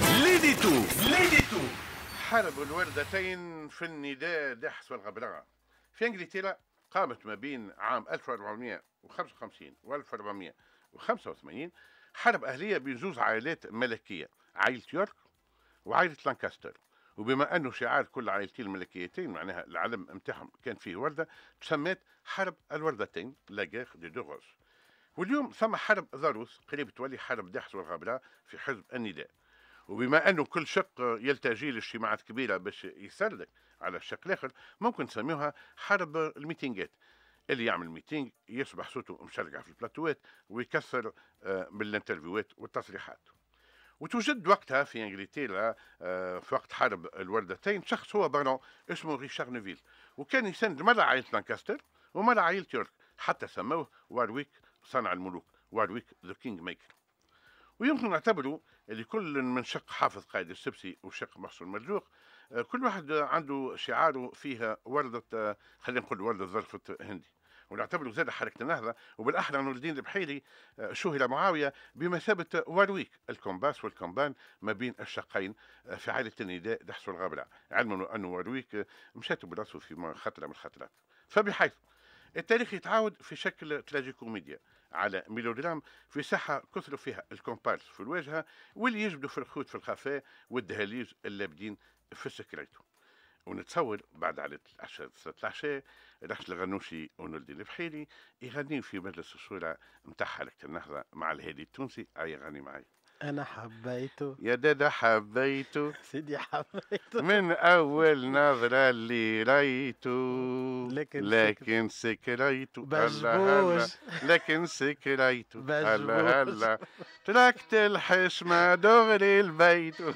l'édito l'édito حرب الوردتين في النداء داحس والغبراء في إنجلترا قامت ما بين عام 1455 و 1485 حرب أهلية بين زوج عائلات ملكية عائلة يورك وعائلة لانكاستر. وبما أنه شعار كل عائلتين الملكيتين معناها العلم نتاعهم كان فيه وردة تسمت حرب الوردتين la des deux واليوم ثم حرب ضروس قريب تولي حرب داحس والغبراء في حزب النداء. وبما أنه كل شق يلتجي لاجتماعات كبيرة باش يسردك على الشق الآخر ممكن نسميوها حرب الميتينجات. اللي يعمل meeting يصبح صوته مشرقع في البلاتوات ويكسر آه، بالانترفيوات والتصريحات. وتوجد وقتها في إنجلترا آه، في وقت حرب الوردتين شخص هو بارون اسمه ريشار نيفيل وكان يسند مرة عائلة لانكاستر ومرة عائلة يورك. حتى سموه وارويك صنع الملوك وارويك the king maker. ويمكن نعتبره اللي كل من شق حافظ قائد السبسي وشق محسن المرزوق آه، كل واحد عنده شعاره فيها وردة آه، خلينا نقول وردة ضلفة هندي. ونعتبره زاد حركة النهضة وبالأحرى نور الدين البحيري آه، شهر معاوية بمثابة وارويك الكومباس والكومبان ما بين الشقين في عائلة النداء داحس والغبراء. علما أنه وارويك مشات براسه في خطرة من الخطرات فبحيث التاريخ يتعاود في شكل تراجيكوميديا على mélodrame في ساحة كثروا فيها الكومبارس في الواجهة واللي يجبدوا في الخوت في الخفاء والدهاليز اللابدين في السكريتو ونتصور بعد على العشاء صلاة العشاء راشد الغنوشي ونور الدين البحيري يغنيو في مجلس الشورى نتاع حركة النهضة مع الهادي التونسي أي غني معي. أنا حبيته. يا دادا حبيته. سيدي حبيته. من أول نظرة اللي رايته لكن لكن سكريته. بجبوش. لكن سكريته. هلا. هلا. تركت الحشمة دغري البيت.